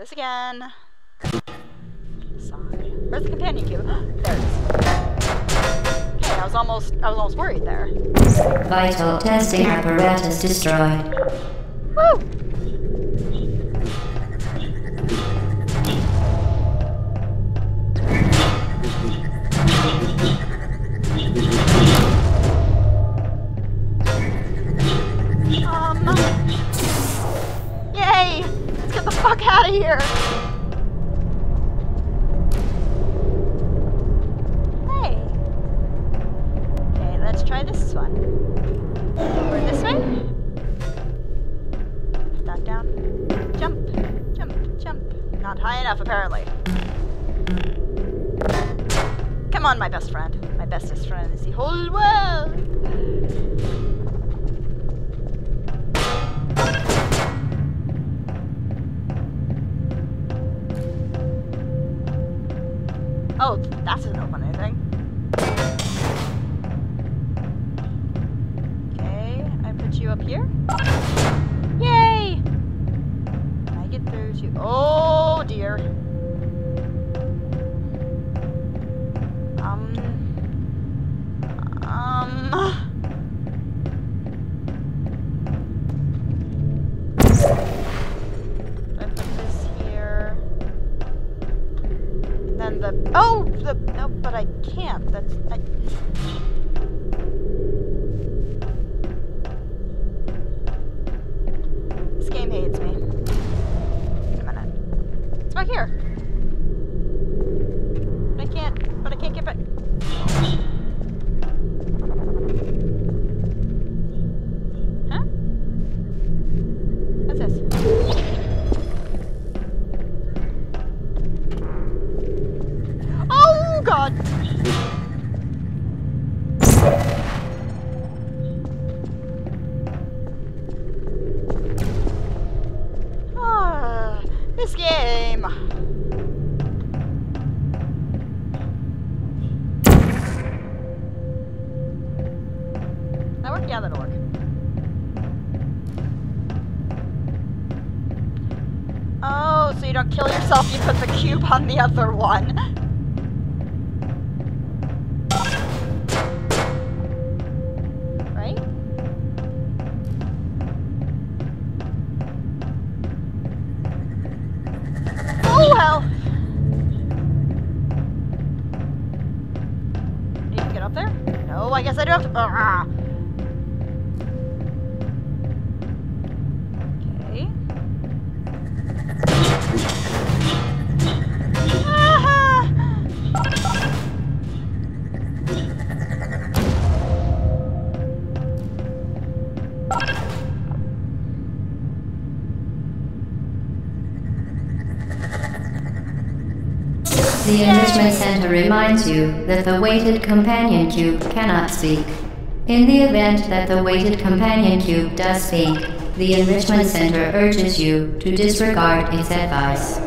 this again. Sorry. Where's the companion cube? there it is. Okay, I was almost I was almost worried there. Vital testing apparatus destroyed. Woo! Of here! Hey. Okay, let's try this one. Over this way? Put that down. Jump, jump, jump. Not high enough, apparently. Come on, my best friend. My bestest friend is the whole world. I can't. That's... I... This game hates me. Wait a minute. It's back here. But I can't. But I can't get back. This game. That work? Yeah, that'll work. Oh, so you don't kill yourself, you put the cube on the other one. Hell! Need to get up there? No, I guess I do have ah. to. The Enrichment Center reminds you that the weighted companion cube cannot speak. In the event that the weighted companion cube does speak, the Enrichment Center urges you to disregard its advice.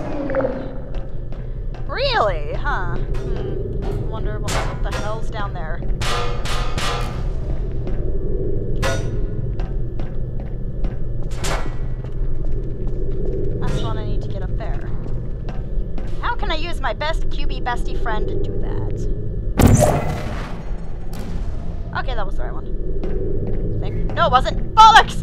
Really? Huh. Hmm. Wonder what, the hell's down there. Bestie friend do that? Okay, that was the right one. No, it wasn't. Bollocks!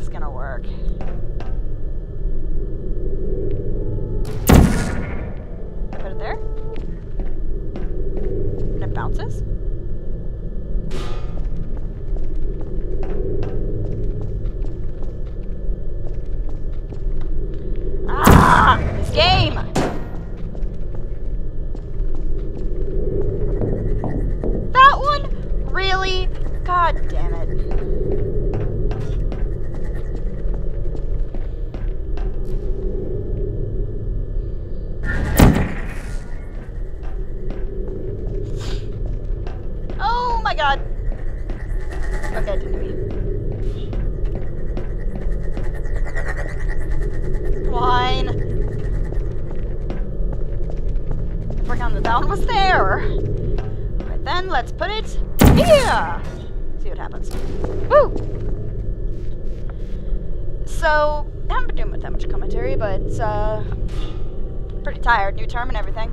Is gonna work. I put it there. And it bounces. Ah! Game! That one? Really? God damn it. Let's put it here. See what happens. Woo! So, I haven't been doing that much commentary, but uh, pretty tired. New term and everything.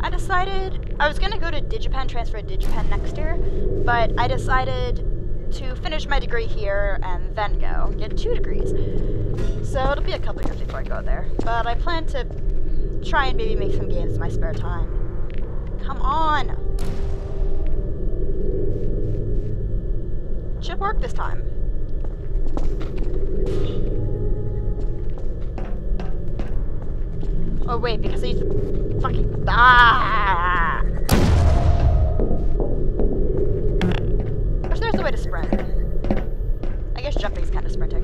I decided I was gonna go to Digipen, transfer to Digipen next year, but I decided to finish my degree here and then go and get two degrees. So it'll be a couple years before I go there. But I plan to try and maybe make some games in my spare time. Come on! Should work this time. Oh wait, because he's fucking ah. There's a way to sprint. I guess jumping is kind of sprinting.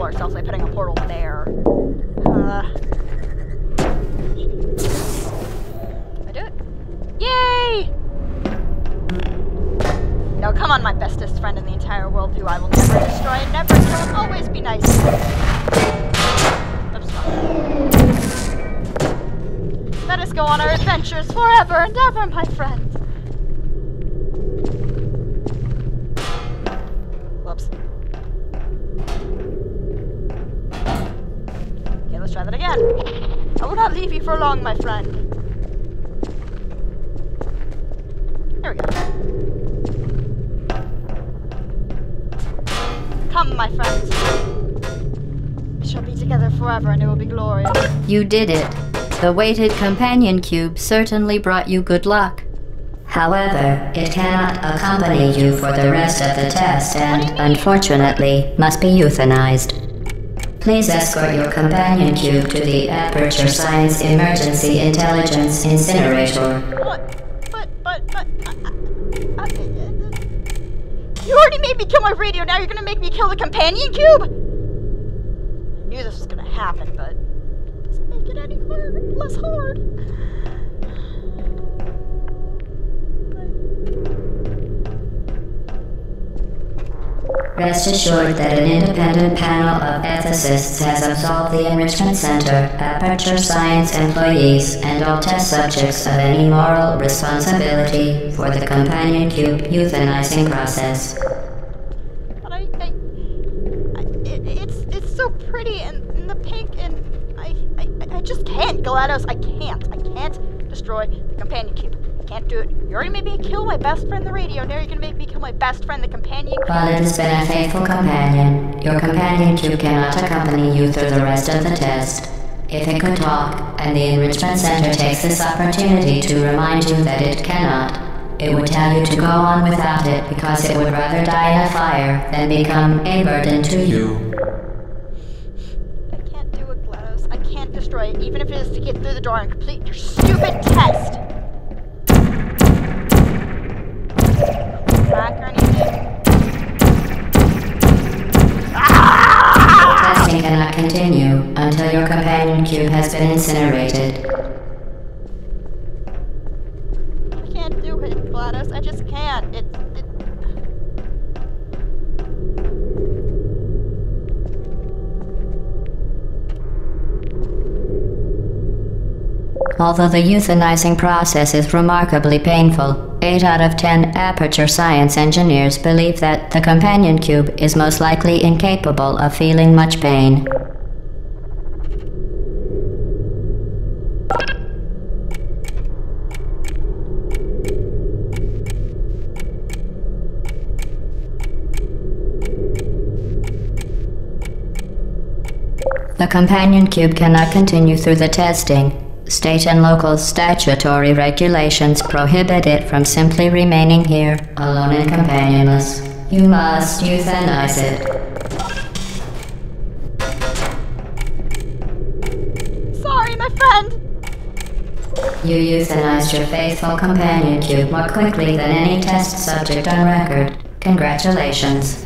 Kill ourselves by putting a portal there. Uh, I do it. Yay! Now come on, my bestest friend in the entire world who I will never destroy and never kill, always be nice. Oops. Let us go on our adventures forever and ever, my friend. Try that again. I will not leave you for long, my friend. There we go. Come, my friends. We shall be together forever and it will be glorious. You did it. The weighted companion cube certainly brought you good luck. However, it cannot accompany you for the rest of the test and, unfortunately, must be euthanized. Please escort your companion cube to the Aperture Science Emergency Intelligence Incinerator. What? But, but, but. Uh, uh, uh, you already made me kill my radio, now you're gonna make me kill the companion cube? I knew this was gonna happen, but. Doesn't make it any hard, less hard. Rest assured that an independent panel of ethicists has absolved the Enrichment Center, Aperture Science employees, and all test subjects of any moral responsibility for the Companion Cube euthanizing process. But I, I, I it, it's it's so pretty and, and the pink and I, I I just can't, GLaDOS. I can't. I can't destroy the companion cube. Can't do it. You already made me kill my best friend, the radio. Now you're gonna make me kill my best friend, the companion it has been a faithful companion, your companion cube cannot accompany you through the rest of the test. If it could talk, and the Enrichment Center takes this opportunity to remind you that it cannot, it would tell you to go on without it because it would rather die in a fire than become a burden to you. I can't do it, GLaDOS. I can't destroy it, even if it is to get through the door and complete your stupid test. Crack or anything? Ah! Testing cannot continue until your companion cube has been incinerated. I can't do it, GLaDOS. I just can't. It, it. Although the euthanizing process is remarkably painful, 8 out of 10 aperture science engineers believe that the companion cube is most likely incapable of feeling much pain. The companion cube cannot continue through the testing. State and local statutory regulations prohibit it from simply remaining here, alone and companionless. You must euthanize it. Sorry, my friend. You euthanized your faithful companion cube more quickly than any test subject on record. Congratulations.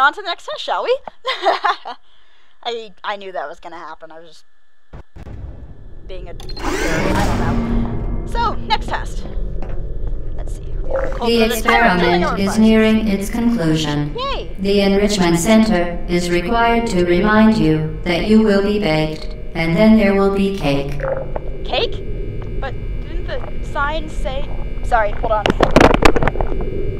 On to the next test, shall we? I I knew that was gonna happen. I was just being a I don't know. So next test. Let's see. We have a cold The blooded tyrant killing experiment is nearing its conclusion. Yay! The Enrichment Center is required to remind you that you will be baked, and then there will be cake. Cake? But didn't the sign say? Sorry, hold on.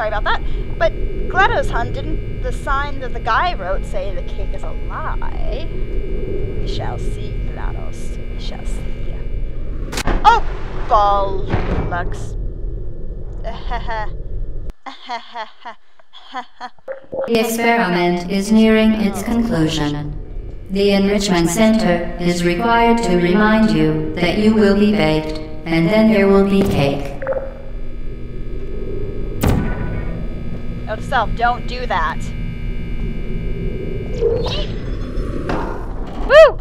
Sorry about that. But GLaDOS, hun, didn't the sign that the guy wrote say the cake is a lie? We shall see, GLaDOS. We shall see. Oh, bollocks. The experiment is nearing its conclusion. The Enrichment Center is required to remind you that you will be baked, and then there will be cake. Don't do that. Woo!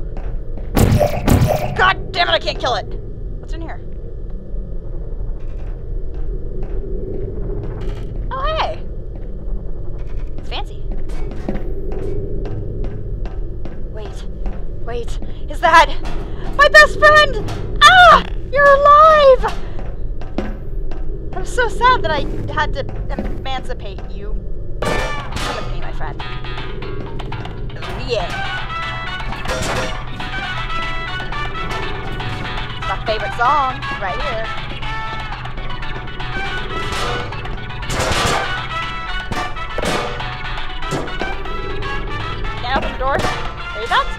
God damn it, I can't kill it. What's in here? Oh, hey. It's fancy. Wait, wait, is that my best friend? Ah! You're alive! I'm so sad that I had to emancipate you. Come with me, my friend. Yeah. My favorite song, right here. Can't open the door? Are you nuts?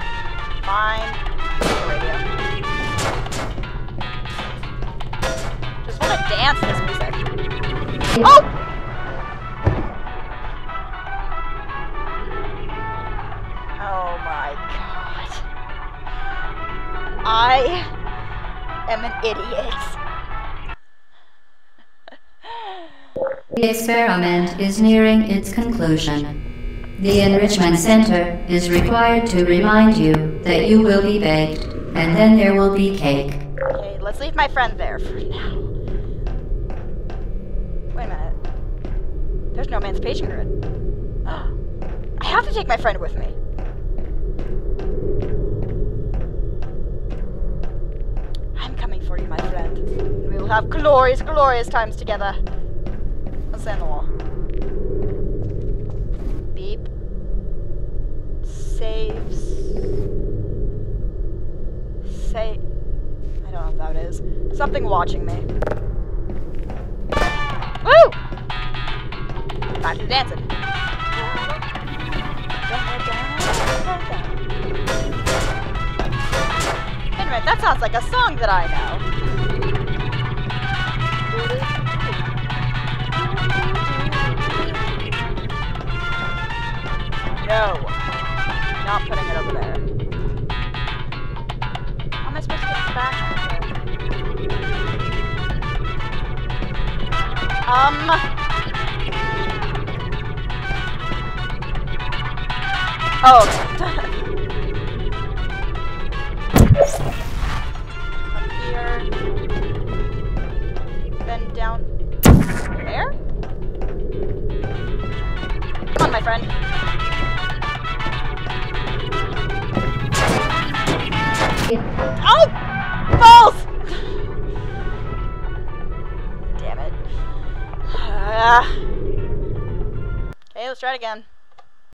The experiment is nearing its conclusion. The Enrichment Center is required to remind you that you will be baked, and then there will be cake. Okay, let's leave my friend there for now. Wait a minute. There's no emancipation grid. I have to take my friend with me. I'm coming for you, my friend. We will have glorious, glorious times together. Wall? Beep. Saves. Save. I don't know what that is. Something watching me. Woo! Back to dancing. Wait a minute, that sounds like a song that I know. No. Not putting it over there. How am I supposed to get back? Um. Oh. again.